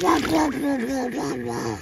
哇要哇哇哇哇